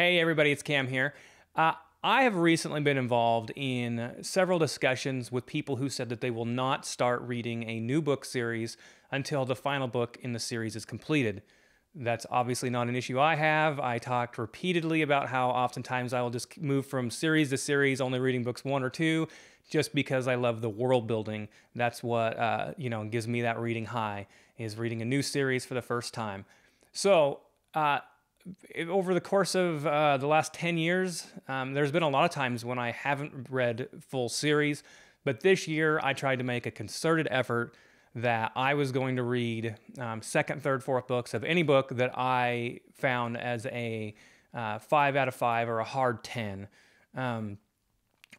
Hey, everybody, it's Cam here. Uh, I have recently been involved in several discussions with people who said that they will not start reading a new book series until the final book in the series is completed. That's obviously not an issue I have. I talked repeatedly about how oftentimes I will just move from series to series, only reading books one or two, just because I love the world building. That's what uh, you know gives me that reading high is reading a new series for the first time. So. Uh, over the course of uh, the last 10 years, um, there's been a lot of times when I haven't read full series, but this year I tried to make a concerted effort that I was going to read um, second, third, fourth books of any book that I found as a uh, five out of five or a hard 10. Um,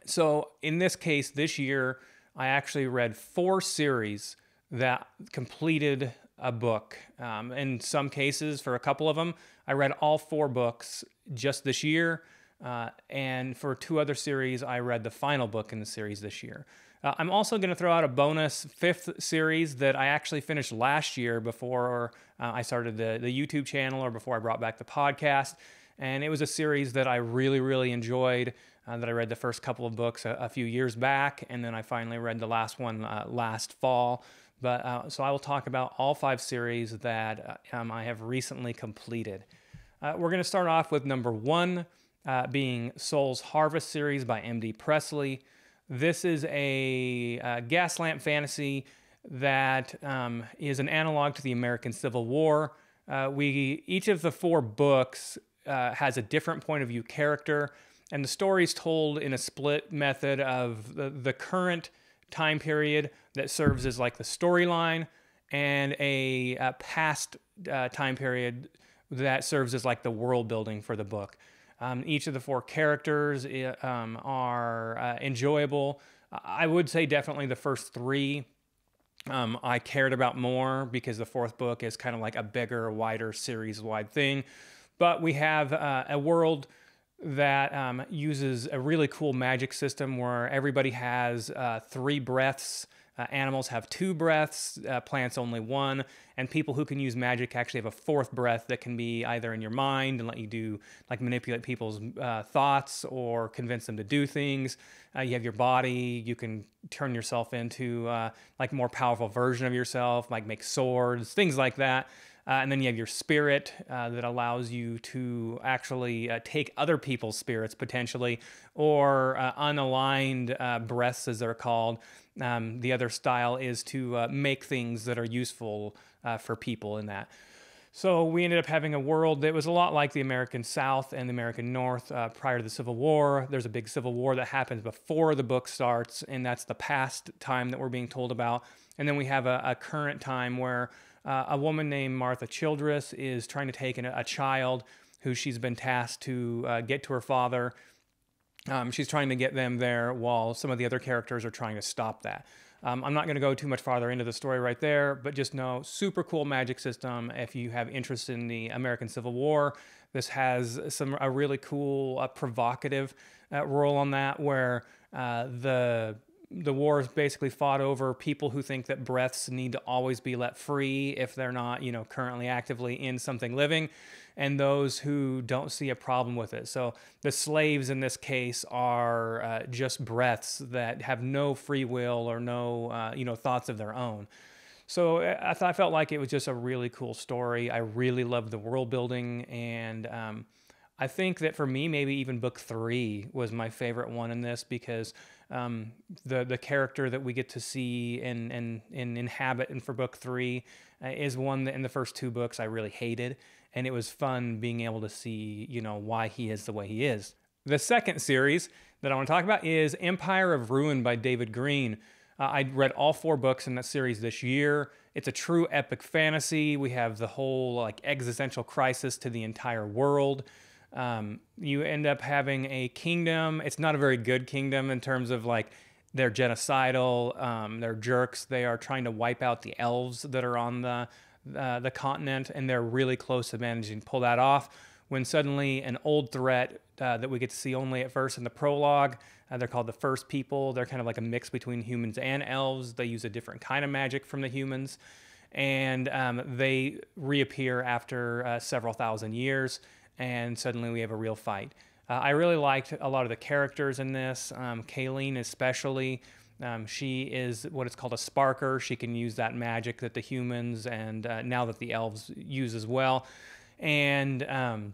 so in this case, this year, I actually read four series that completed a book. Um, in some cases, for a couple of them, I read all four books just this year. Uh, and for two other series, I read the final book in the series this year. Uh, I'm also going to throw out a bonus fifth series that I actually finished last year before uh, I started the, the YouTube channel or before I brought back the podcast. And it was a series that I really, really enjoyed. Uh, that I read the first couple of books a, a, few years back, and then I finally read the last one uh, last fall. But uh, so I will talk about all five series that uh, um, I have recently completed. Uh, we're going to start off with number one, uh, being Sol's Harvest series by M.D. Presley. This is a uh, gaslamp fantasy that um, is an analog to the American Civil War. Uh, we each of the four books has a different point of view character, and the story is told in a split method of the, the current time period that serves as like the storyline and a, a past uh, time period that serves as like the world building for the book. Um, each of the four characters um, are uh, enjoyable. I would say definitely the first three um, I cared about more because the fourth book is kind of like a bigger, wider series wide thing. But we have uh, a world that um, uses a really cool magic system where everybody has uh, three breaths. Uh, animals have two breaths, uh, plants only one, and people who can use magic actually have a fourth breath that can be either in your mind and let you do like manipulate people's uh, thoughts or convince them to do things. Uh, you have your body, you can turn yourself into uh, like more powerful version of yourself, like make swords, things like that. Uh, and then you have your spirit uh, that allows you to actually uh, take other people's spirits potentially, or uh, unaligned uh, breaths, as they're called. Um, the other style is to uh, make things that are useful for people in that. So we ended up having a world that was a lot like the American South and the American North uh, prior to the Civil War. There's a big Civil War that happens before the book starts, and that's the past time that we're being told about. And then we have a, a current time where uh, a woman named Martha Childress is trying to take a child who she's been tasked to uh, get to her father. Um, she's trying to get them there while some of the other characters are trying to stop that. Um, I'm not going to go too much farther into the story right there, but just know super cool magic system. If you have interest in the American Civil War, this has some a really cool, uh, provocative uh, role on that where uh, the the war is basically fought over people who think that breaths need to always be let free if they're not, you know, currently actively in something living, and those who don't see a problem with it. So the slaves in this case are uh, just breaths that have no free will or no, uh, you know, thoughts of their own. So I, th- I felt like it was just a really cool story. I really loved the world building and. Um, I think that for me, maybe even book three was my favorite one in this because um, the the character that we get to see and and, and inhabit and for book three uh, is one that in the first two books I really hated, and it was fun being able to see you know why he is the way he is. The second series that I want to talk about is Empire of Ruin by David Green. Uh, I read all four books in that series this year. It's a true epic fantasy. We have the whole like existential crisis to the entire world. Um, you end up having a kingdom. It's not a very good kingdom in terms of like they're genocidal, um, they're jerks. They are trying to wipe out the elves that are on the uh, the continent, and they're really close to managing to pull that off. When suddenly an old threat uh, that we get to see only at first in the prologue, uh, they're called the First People. They're kind of like a mix between humans and elves. They use a different kind of magic from the humans, and um, they reappear after uh, several thousand years and suddenly we have a real fight. Uh, I really liked a lot of the characters in this. Um, Kayleen, especially. Um, she is what is called a sparker. She can use that magic that the humans and uh, now that the elves use as well. And um,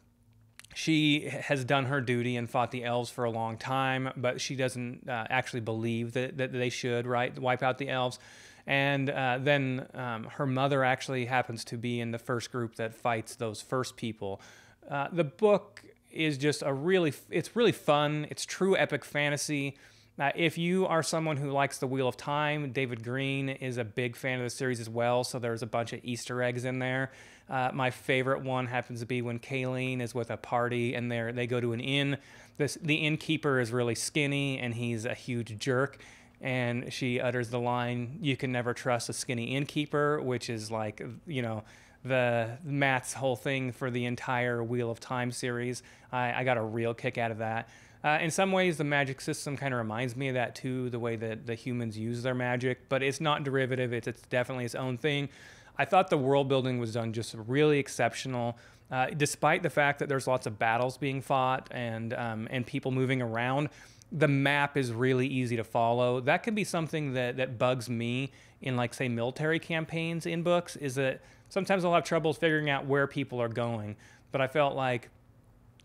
she has done her duty and fought the elves for a long time, but she doesn't uh, actually believe that, that they should, right? Wipe out the elves. And uh, then um, her mother actually happens to be in the first group that fights those first people. Uh, the book is just a really, it's really fun. It's true epic fantasy. Uh, if you are someone who likes the Wheel of Time, David Green is a big fan of the series as well. So there's a bunch of Easter eggs in there. Uh, my favorite one happens to be when Kayleen is with a party and they they go to an inn. This the innkeeper is really skinny and he's a huge jerk. And she utters the line, "You can never trust a skinny innkeeper," which is like you know the Matt's whole thing for the entire Wheel of Time series. I, I got a real kick out of that. Uh, in some ways, the magic system kind of reminds me of that too, the way that the humans use their magic, but it's not derivative. It's, it's definitely its own thing. I thought the world building was done just really exceptional. Uh, despite the fact that there's lots of battles being fought and um, and people moving around, the map is really easy to follow. That can be something that that bugs me in like say military campaigns in books is that sometimes I'll have troubles figuring out where people are going. But I felt like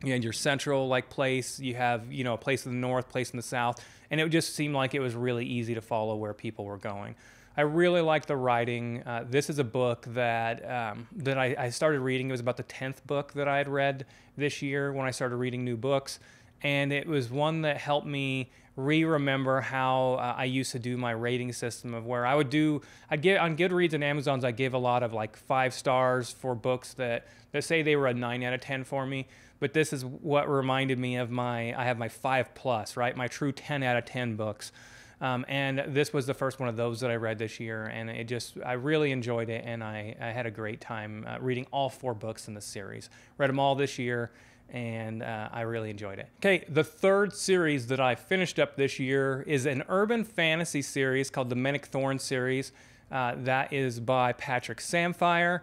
you had your central like place, you have you know a place in the north, place in the south, and it just seemed like it was really easy to follow where people were going. I really like the writing. Uh, this is a book that um, that I, I, started reading. It was about the tenth book that I had read this year when I started reading new books, and it was one that helped me re-remember how uh, I used to do my rating system of where I would do. I'd get on Goodreads and Amazon's. I give a lot of like five stars for books that that say they were a nine out of ten for me. But this is what reminded me of my. I have my five plus, right? My true ten out of ten books. Um, and this was the first one of those that I read this year, and it just I really enjoyed it, and I, I had a great time uh, reading all four books in the series. Read them all this year, and uh, I really enjoyed it. Okay, the third series that I finished up this year is an urban fantasy series called the Mennik Thorn series. Uh, that is by Patrick Samphire.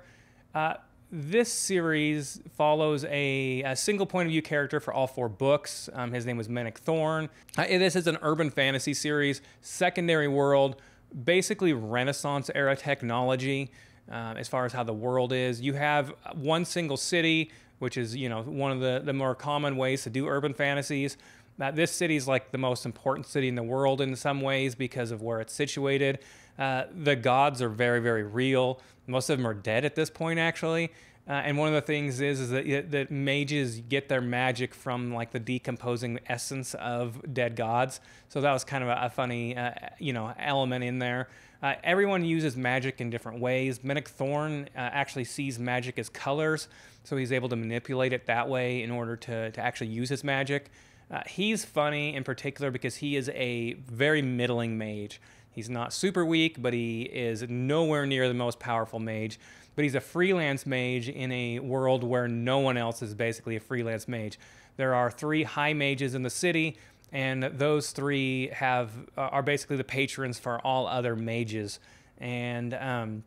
Uh, this series follows a, a, single point of view character for all four books. Um, his name was Mennik Thorn. Uh, this is an urban fantasy series, secondary world, basically Renaissance era technology uh, as far as how the world is. You have one single city, which is you know one of the, the more common ways to do urban fantasies. Uh, this city is like the most important city in the world in some ways because of where it's situated. Uh, the gods are very, very real. Most of them are dead at this point, actually. Uh, and one of the things is, is that, that mages get their magic from like the decomposing essence of dead gods. So that was kind of a, a funny, uh, you know, element in there. Uh, everyone uses magic in different ways. Mennik Thorn uh, actually sees magic as colors, so he's able to manipulate it that way in order to, to actually use his magic. Uh, he's funny in particular because he is a very middling mage. He's not super weak, but he is nowhere near the most powerful mage. But he's a freelance mage in a world where no one else is basically a freelance mage. There are three high mages in the city, and those three have uh, are basically the patrons for all other mages. And um,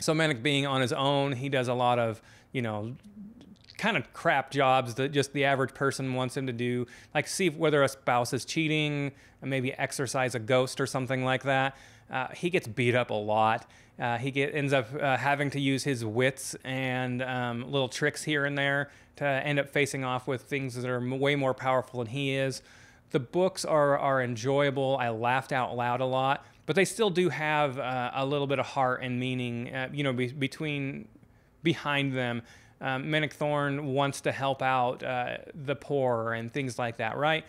so Mennik being on his own, he does a lot of you know kind of crap jobs that just the average person wants him to do, like see whether a spouse is cheating, maybe exorcise a ghost or something like that. Uh, he gets beat up a lot. Uh, he get, ends up uh, having to use his wits and um, little tricks here and there to end up facing off with things that are way more powerful than he is. The books are are enjoyable. I laughed out loud a lot, but they still do have uh, a little bit of heart and meaning, uh, you know, be, between behind them um, Thorn wants to help out uh, the poor and things like that, right?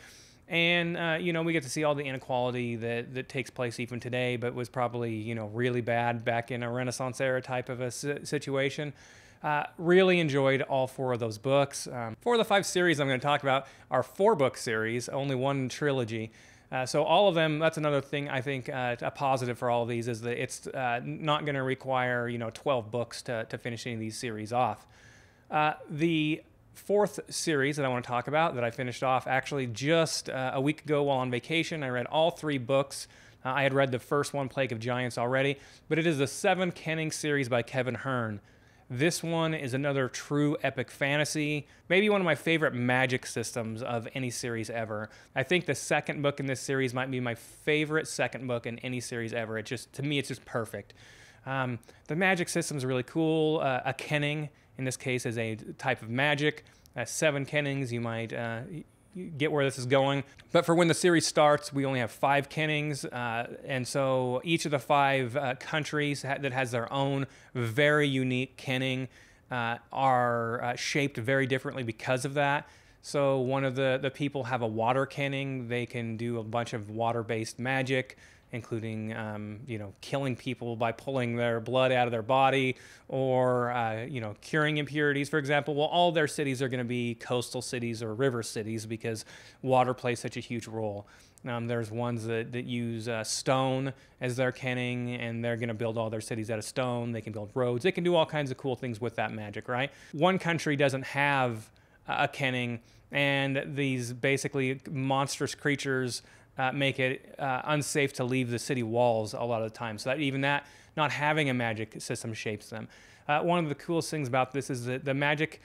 And uh, you know, we get to see all the inequality that that takes place even today, but was probably you know really bad back in a Renaissance era type of a situation. Uh, really enjoyed all four of those books. Um, four of the five series I'm going to talk about are four book series, only one trilogy. Uh, so all of them, that's another thing I think uh, a positive for all of these is that it's uh, not going to require you know 12 books to, to finish any of these series off. Uh, the fourth series that I want to talk about that I finished off actually just uh, a week ago while on vacation. I read all three books. Uh, I had read the first one, Plague of Giants, already, but it is the Seven Kenning series by Kevin Hearne. This one is another true epic fantasy, maybe one of my favorite magic systems of any series ever. I think the second book in this series might be my favorite second book in any series ever. It just, to me, it's just perfect. Um, the magic system is really cool. Uh, a kenning, in this case, is a type of magic. Uh, seven kennings, you might uh, get where this is going. But for when the series starts, we only have five kennings. Uh, and so each of the five uh, countries ha- that has their own very unique kenning uh, are uh, shaped very differently because of that. So one of the, the people have a water kenning. They can do a bunch of water-based magic including um, you know killing people by pulling their blood out of their body or uh, you know curing impurities. For example well all their cities are going to be coastal cities or river cities because water plays such a huge role. Um, there's ones that, that use uh, stone as their kenning and they're going to build all their cities out of stone. They can build roads. They can do all kinds of cool things with that magic right? One country doesn't have a kenning and these basically monstrous creatures uh, make it uh, unsafe to leave the city walls a lot of the time. So that even that, not having a magic system shapes them. Uh, one of the coolest things about this is that the magic,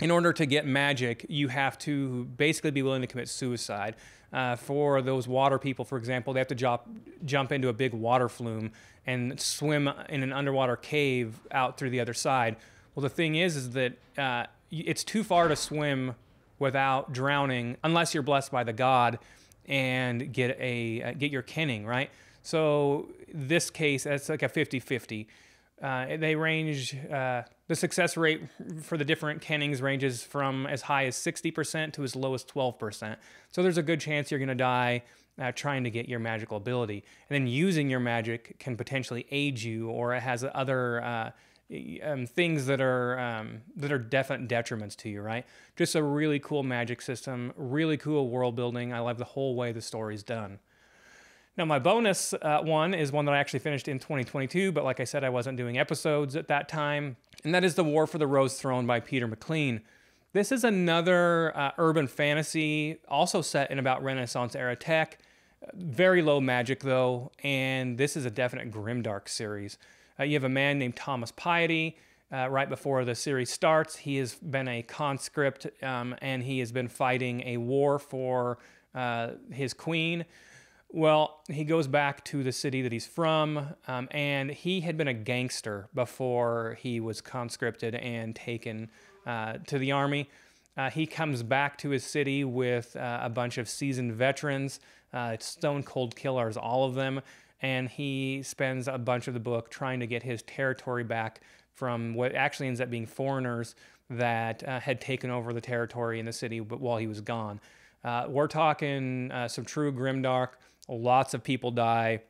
in order to get magic, you have to basically be willing to commit suicide. Uh, for those water people, for example, they have to jump, jump into a big water flume and swim in an underwater cave out through the other side. Well, the thing is, is that uh, it's too far to swim without drowning unless you're blessed by the god and get a uh, get your kenning right. So this case, that's like a 50-50. Uh, they range uh, the success rate for the different kennings ranges from as high as 60% to as low as 12%. So there's a good chance you're going to die uh, trying to get your magical ability. And then using your magic can potentially aid you, or it has other uh, um, things that are um, that are definite detriments to you, right? Just a really cool magic system, really cool world building. I love the whole way the story's done. Now, my bonus uh, one is one that I actually finished in 2022, but like I said, I wasn't doing episodes at that time, and that is The War for the Rose Throne by Peter McLean. This is another uh, urban fantasy, also set in about Renaissance era tech. Very low magic, though, and this is a definite grimdark series. Uh, you have a man named Thomas Piety. Uh, right before the series starts, he has been a conscript um, and he has been fighting a war for uh, his queen. Well, he goes back to the city that he's from, um, and he had been a gangster before he was conscripted and taken uh, to the army. Uh, he comes back to his city with uh, a bunch of seasoned veterans, uh, stone cold killers, all of them, and he spends a bunch of the book trying to get his territory back from what actually ends up being foreigners that uh, had taken over the territory in the city but while he was gone. Uh, we're talking uh, some true grimdark. Lots of people die.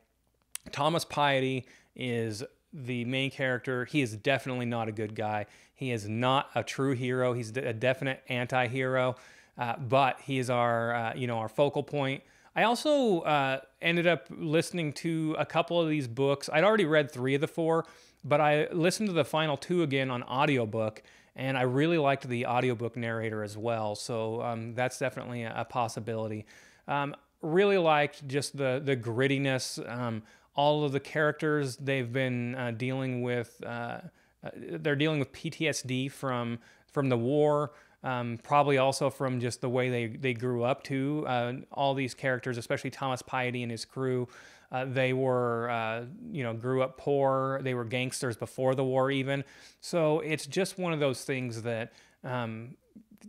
Thomas Piety is the main character. He is definitely not a good guy. He is not a true hero. He's a definite anti-hero, uh, but he is our, uh, you know, our focal point. I also uh, ended up listening to a couple of these books. I'd already read three of the four, but I listened to the final two again on audiobook, and I really liked the audiobook narrator as well. So um, that's definitely a, possibility. Um, really liked just the the grittiness. Um, all of the characters they've been uh, dealing with. Uh, uh they're dealing with PTSD from from the war. Um, probably also from just the way they, they grew up too. Uh, all these characters, especially Thomas Piety and his crew, uh, they were, uh, you know, grew up poor. They were gangsters before the war even. So it's just one of those things that um,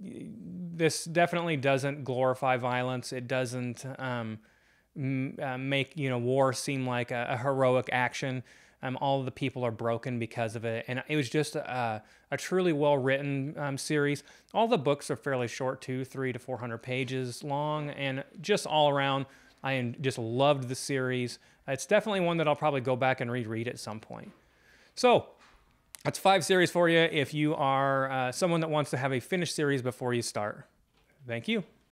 this definitely doesn't glorify violence. It doesn't um, m- uh, make, you know, war seem like a, a heroic action. Um, all the people are broken because of it. And it was just a, a truly well written um, series. All the books are fairly short, too, three to 400 pages long. And just all around, I just loved the series. It's definitely one that I'll probably go back and reread at some point. So, that's five series for you if you are uh, someone that wants to have a finished series before you start. Thank you.